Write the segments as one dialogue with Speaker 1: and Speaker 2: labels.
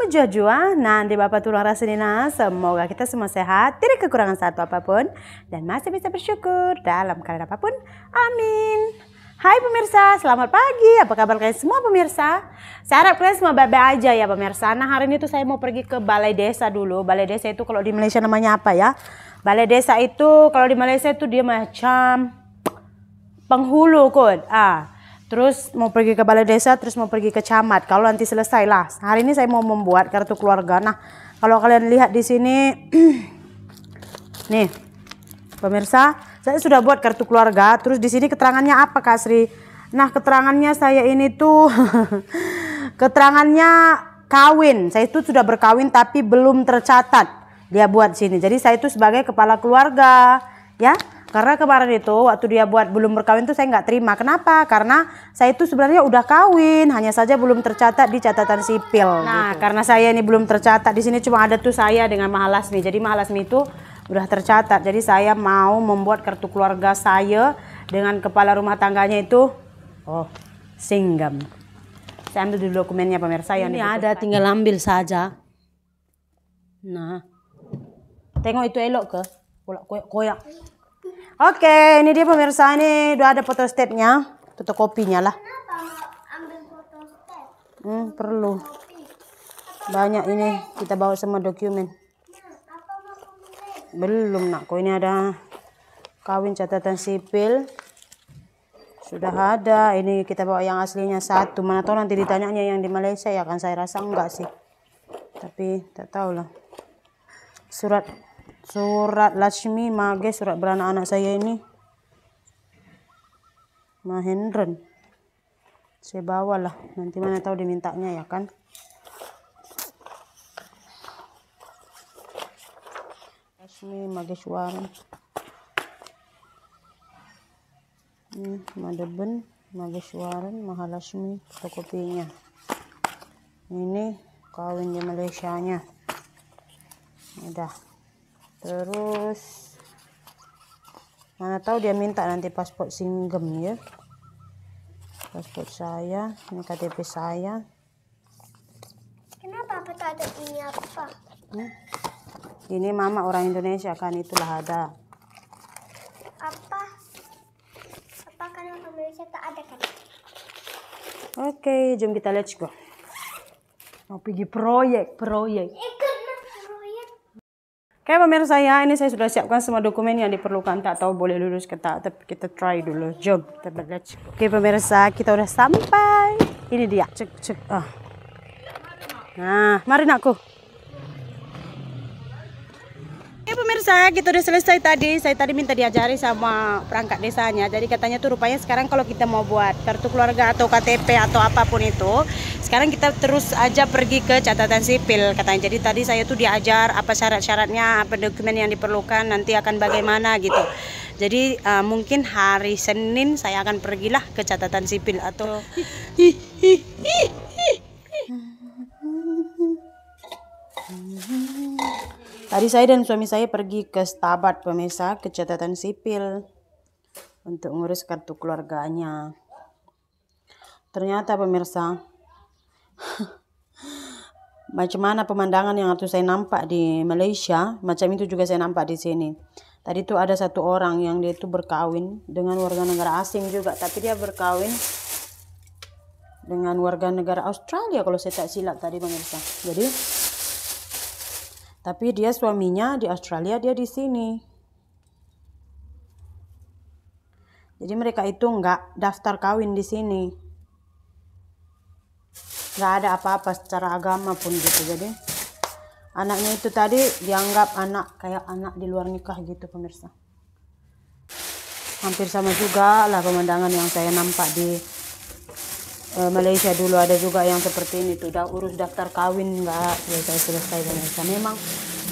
Speaker 1: mujua nanti Bapak tulang rasinina semoga kita semua sehat tidak kekurangan satu apa pun dan masih bisa bersyukur dalam keadaan apa pun amin Hai pemirsa, selamat pagi. Apa kabar kalian semua pemirsa? Saya harap kalian semua baik-baik aja ya pemirsa. Nah hari ini tuh saya mau pergi ke balai desa dulu. Balai desa itu kalau di Malaysia namanya apa ya? Balai desa itu kalau di Malaysia itu dia macam penghulu kod. Ah, terus mau pergi ke balai desa, terus mau pergi ke camat. Kalau nanti selesai lah. Hari ini saya mau membuat kartu keluarga. Nah, kalau kalian lihat di sini, nih, pemirsa, saya sudah buat kartu keluarga. Terus di sini keterangannya apa Kak Sri? Nah keterangannya saya ini tuh keterangannya kawin. Saya itu sudah berkawin tapi belum tercatat. Dia buat sini. Jadi saya itu sebagai kepala keluarga, ya. Karena kemarin itu waktu dia buat belum berkawin tuh saya nggak terima. Kenapa? Karena saya itu sebenarnya udah kawin, hanya saja belum tercatat di catatan sipil. Nah, gitu. karena saya ini belum tercatat di sini cuma ada tuh saya dengan Mahalasmi. Jadi Mahalasmi itu udah tercatat. Jadi saya mau membuat kartu keluarga saya dengan kepala rumah tangganya itu oh singgam. Saya ambil dulu dokumennya pemirsa yang
Speaker 2: ini ada tinggal ambil saja. Nah,
Speaker 1: tengok itu elok ke? Koyak Oke, ini dia pemirsa ini udah ada foto stepnya, foto kopinya lah. Hmm, perlu. Banyak ini kita bawa semua dokumen. Belum nak, kok ini ada kawin catatan sipil. Sudah ada, ini kita bawa yang aslinya satu. Mana tahu nanti ditanyanya yang di Malaysia ya kan saya rasa enggak sih. Tapi tak tahu lah. Surat surat Lashmi Mage, surat beranak anak saya ini. Mahendran. Saya bawa lah, nanti mana tahu dimintanya ya kan. Lashmi Mageshwaran. Ini Madaben Mageshwaran Mahalashmi fotokopinya. Ini kawin di Malaysia nya. Udah. Terus mana tahu dia minta nanti paspor singgem ya. Paspor saya, ini KTP saya.
Speaker 3: Kenapa apa tak ada ini apa? Hmm?
Speaker 1: Ini mama orang Indonesia kan itulah ada.
Speaker 3: Apa? Apa karena orang Indonesia tak ada kan?
Speaker 1: Oke, jom kita let's go. Mau pergi proyek, proyek. Oke pemirsa ya, ini saya sudah siapkan semua dokumen yang diperlukan. Tak tahu boleh lulus ke tak, tapi kita try dulu. Jom, kita go. Oke pemirsa, kita udah sampai. Ini dia, cek cek. Oh. Nah, mari nakku. Pemirsa, kita udah selesai tadi. Saya tadi minta diajari sama perangkat desanya. Jadi katanya tuh rupanya sekarang kalau kita mau buat kartu keluarga atau KTP atau apa pun itu, sekarang kita terus aja pergi ke catatan sipil katanya. Jadi tadi saya tuh diajar apa syarat-syaratnya, apa dokumen yang diperlukan, nanti akan bagaimana gitu. Jadi uh, mungkin hari Senin saya akan pergilah ke catatan sipil atau Tadi saya dan suami saya pergi ke Stabat pemirsa, ke catatan sipil untuk ngurus kartu keluarganya. Ternyata pemirsa, macam mana pemandangan yang waktu saya nampak di Malaysia, macam itu juga saya nampak di sini. Tadi itu ada satu orang yang dia itu berkawin dengan warga negara asing juga, tapi dia berkawin dengan warga negara Australia kalau saya tak silap tadi pemirsa. Jadi tapi dia suaminya di Australia, dia di sini. Jadi mereka itu nggak daftar kawin di sini. Nggak ada apa-apa secara agama pun gitu. Jadi anaknya itu tadi dianggap anak kayak anak di luar nikah gitu pemirsa. Hampir sama juga lah pemandangan yang saya nampak di Malaysia dulu ada juga yang seperti ini tuh udah urus daftar kawin nggak? Selesai selesai pemirsa memang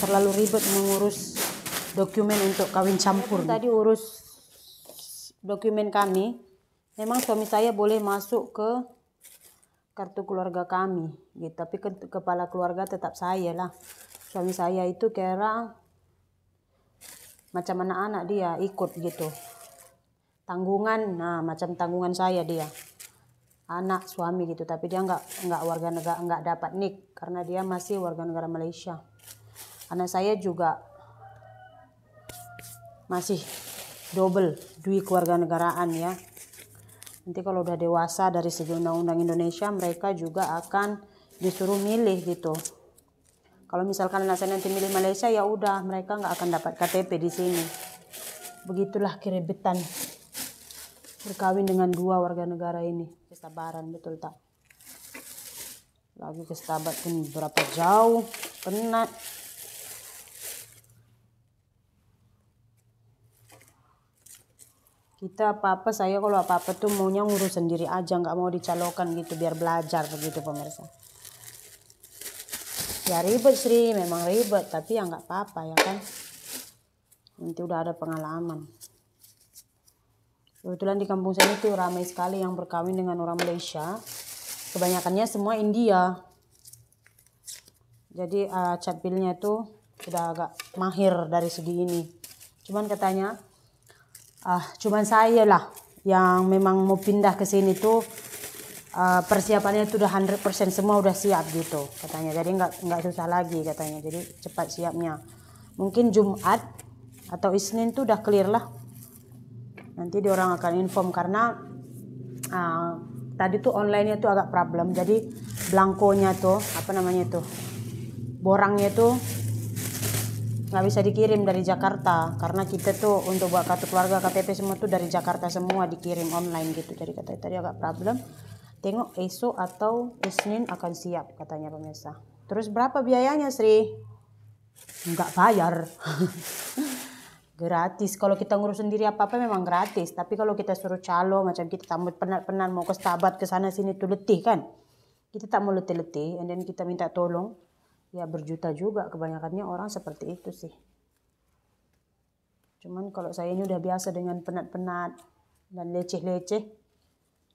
Speaker 1: terlalu ribet mengurus dokumen untuk kawin campur. Tadi urus dokumen kami. Memang suami saya boleh masuk ke kartu keluarga kami gitu. Tapi ke, kepala keluarga tetap saya lah. Suami saya itu kira macam anak-anak dia ikut gitu. Tanggungan nah macam tanggungan saya dia anak suami gitu. Tapi dia nggak nggak warga negara nggak dapat nik karena dia masih warga negara Malaysia. Anak saya juga masih double dui kewarganegaraan ya. Nanti kalau udah dewasa dari segi undang-undang Indonesia mereka juga akan disuruh milih gitu. Kalau misalkan anak saya nanti milih Malaysia ya udah mereka nggak akan dapat KTP di sini. Begitulah kerebetan berkawin dengan dua warga negara ini. Kesabaran betul tak? Lagi ke Stabat pun berapa jauh penat. Kita apa-apa saya kalau apa-apa tuh maunya ngurus sendiri aja nggak mau dicalonkan gitu biar belajar begitu pemirsa. Ya ribet sih memang ribet tapi ya nggak apa-apa ya kan? Nanti udah ada pengalaman kebetulan di kampung saya itu ramai sekali yang berkawin dengan orang Malaysia. Kebanyakannya semua India. Jadi uh, capilnya tuh sudah agak mahir dari segi ini. Cuman katanya ah cuman saya lah yang memang mau pindah ke sini tuh uh, persiapannya itu udah 100% semua udah siap gitu katanya. Jadi nggak nggak susah lagi katanya. Jadi cepat siapnya. Mungkin Jumat atau Isnin tuh udah clear lah nanti dia orang akan inform karena uh, tadi tuh online-nya tuh agak problem. Jadi blankonya tuh apa namanya tuh borangnya tuh nggak bisa dikirim dari Jakarta. Karena kita tuh untuk buat kartu keluarga KTP semua tuh dari Jakarta semua dikirim online gitu. Jadi katanya tadi agak problem. Tengok esok atau Isnin akan siap katanya pemirsa. Terus berapa biayanya Sri? Nggak bayar gratis. Kalau kita ngurus sendiri apa apa memang gratis. Tapi kalau kita suruh calo macam kita tamu penat-penat mau ke stabat ke sana sini tuh letih kan? Kita tak mau letih-letih. Dan kita minta tolong. Ya berjuta juga kebanyakannya orang seperti itu sih. Cuman kalau saya ini udah biasa dengan penat-penat dan leceh-leceh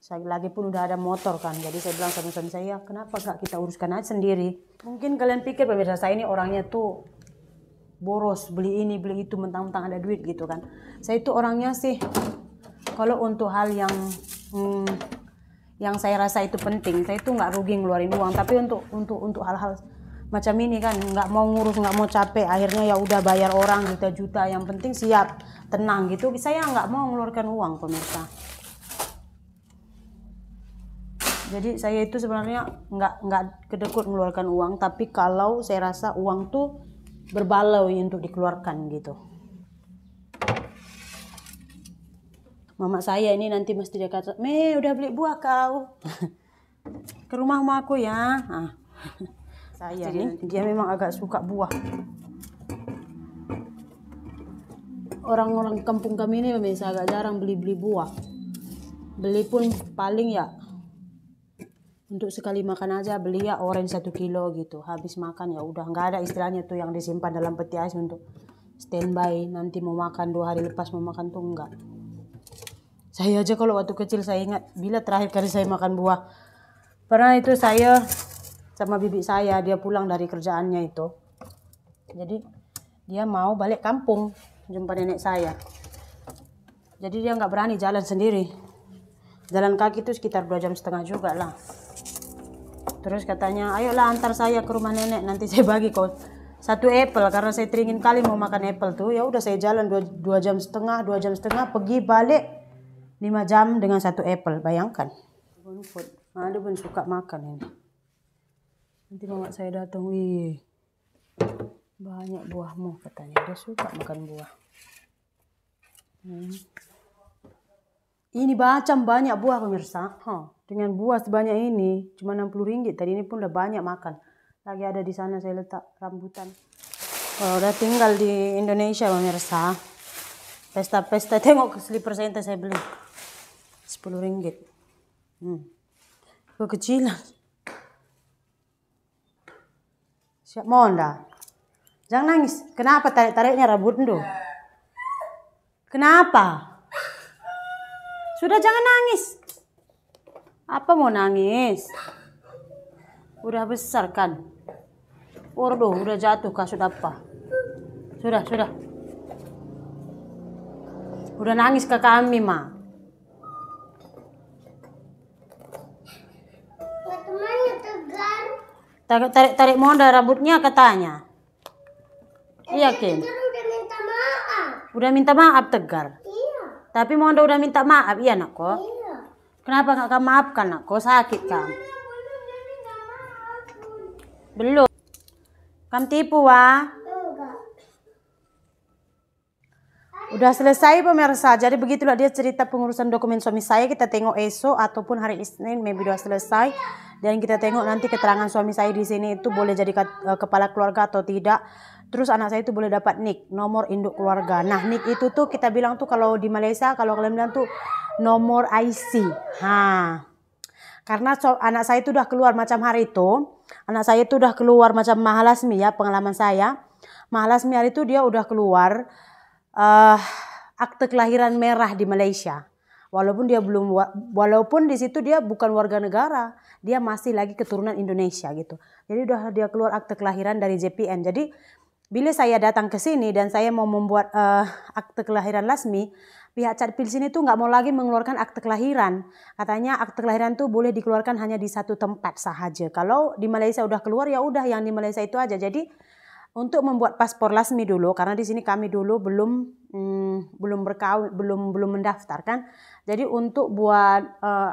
Speaker 1: saya lagi pun udah ada motor kan. Jadi saya bilang sama suami saya kenapa gak kita uruskan aja sendiri? Mungkin kalian pikir pemirsa saya ini orangnya tuh boros beli ini beli itu mentang-mentang ada duit gitu kan. Saya itu orangnya sih kalau untuk hal yang hmm, yang saya rasa itu penting saya itu nggak rugi ngeluarin uang. Tapi untuk untuk untuk hal-hal macam ini kan nggak mau ngurus nggak mau capek akhirnya ya udah bayar orang juta-juta yang penting siap tenang gitu. Saya nggak mau mengeluarkan uang pemirsa. Jadi saya itu sebenarnya nggak nggak kedekut mengeluarkan uang tapi kalau saya rasa uang tuh berbalau untuk dikeluarkan gitu. Mama saya ini nanti mesti dia kata me udah beli buah kau. Ke rumah aku ya. Ah. Saya nih dia memang agak suka buah. Orang-orang kampung kami ini memang agak jarang beli-beli buah. Beli pun paling ya untuk sekali makan aja beli ya orange satu kilo gitu. Habis makan ya udah nggak ada istilahnya tuh yang disimpan dalam peti ais untuk standby. Nanti mau makan dua hari lepas mau makan tuh enggak saya aja kalau waktu kecil saya ingat bila terakhir kali saya makan buah. Pernah itu saya sama bibi saya dia pulang dari kerjaannya itu. Jadi dia mau balik kampung jumpa nenek saya. Jadi dia nggak berani jalan sendiri. Jalan kaki itu sekitar dua jam setengah juga lah terus katanya ayolah antar saya ke rumah nenek nanti saya bagi kau satu apple karena saya teringin kali mau makan apple tuh ya udah saya jalan dua, dua jam setengah dua jam setengah pergi balik lima jam dengan satu apple bayangkan. Ada pun suka makan ini. Nanti mama saya datang wih banyak buahmu katanya. Dia suka makan buah. Hmm. ini macam banyak buah pemirsa. Huh. Dengan buah sebanyak ini cuma 60 ringgit tadi ini pun udah banyak makan lagi ada di sana saya letak rambutan kalau udah tinggal di Indonesia pemirsa pesta-pesta tengok ke slipper saya saya beli 10 ringgit hmm. kekecilan Siap Monda. Jangan nangis. Kenapa tarik-tariknya rambut itu? Kenapa? Sudah jangan nangis. Apa mau nangis? Udah besar kan? Waduh, udah jatuh kasut apa? Sudah, sudah. Udah nangis ke kami, Ma. Temannya tegar.
Speaker 2: Tarik, tarik, tarik monda rambutnya katanya. Eh, iya, Kim.
Speaker 3: Udah minta maaf.
Speaker 2: Udah minta maaf, Tegar.
Speaker 3: Iya.
Speaker 2: Tapi Monda udah minta maaf, iya, nak kok.
Speaker 3: Iya.
Speaker 2: Kenapa kamu maafkan? Kok sakit kan?
Speaker 3: Belum.
Speaker 2: Kamu tipu wah.
Speaker 1: Udah selesai pemirsa, jadi begitulah dia cerita pengurusan dokumen suami saya. Kita tengok esok ataupun hari Isnin, maybe udah selesai. Dan kita tengok nanti keterangan suami saya di sini itu boleh jadi eh, kepala keluarga atau tidak. Terus anak saya itu boleh dapat NIK, nomor induk keluarga. Nah NIK itu tuh kita bilang tuh kalau di Malaysia, kalau kalian bilang tuh nomor IC. Ha. Karena so- anak saya itu udah keluar macam hari itu, anak saya itu udah keluar macam Mahalasmi ya pengalaman saya. Mahalasmi hari itu dia udah keluar eh akte kelahiran merah di Malaysia. Walaupun dia belum wa- walaupun di situ dia bukan warga negara, dia masih lagi keturunan Indonesia gitu. Jadi udah dia keluar akte kelahiran dari JPN. Jadi bila saya datang ke sini dan saya mau membuat eh, akte kelahiran Lasmi, pihak Catpil sini tuh nggak mau lagi mengeluarkan akte kelahiran. Katanya akte kelahiran tuh boleh dikeluarkan hanya di satu tempat sahaja. Kalau di Malaysia udah keluar ya udah yang di Malaysia itu aja. Jadi untuk membuat paspor Lasmi dulu karena di sini kami dulu belum hmm, belum berkawin belum belum mendaftar kan. Jadi untuk buat eh,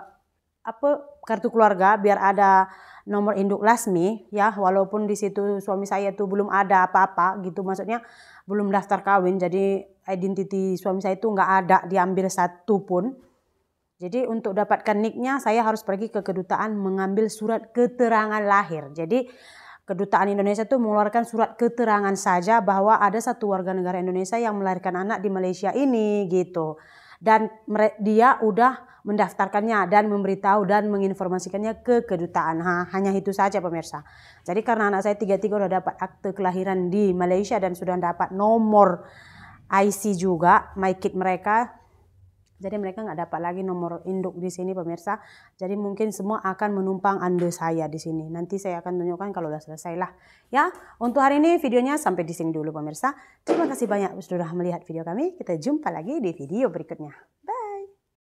Speaker 1: apa kartu keluarga biar ada nomor induk Lasmi ya walaupun di situ suami saya tuh belum ada apa-apa gitu maksudnya belum daftar kawin jadi identiti suami saya itu nggak ada diambil satu pun. Jadi untuk dapatkan niknya saya harus pergi ke kedutaan mengambil surat keterangan lahir. Jadi kedutaan Indonesia itu mengeluarkan surat keterangan saja bahwa ada satu warga negara Indonesia yang melahirkan anak di Malaysia ini gitu. Dan dia udah mendaftarkannya dan memberitahu dan menginformasikannya ke kedutaan. Ha, hanya itu saja pemirsa. Jadi karena anak saya tiga-tiga udah dapat akte kelahiran di Malaysia dan sudah dapat nomor IC juga, MyKit mereka. Jadi mereka nggak dapat lagi nomor induk di sini pemirsa. Jadi mungkin semua akan menumpang ande saya di sini. Nanti saya akan tunjukkan kalau udah selesai lah. Ya, untuk hari ini videonya sampai di sini dulu pemirsa. Terima kasih banyak sudah melihat video kami. Kita jumpa lagi di video berikutnya. Bye.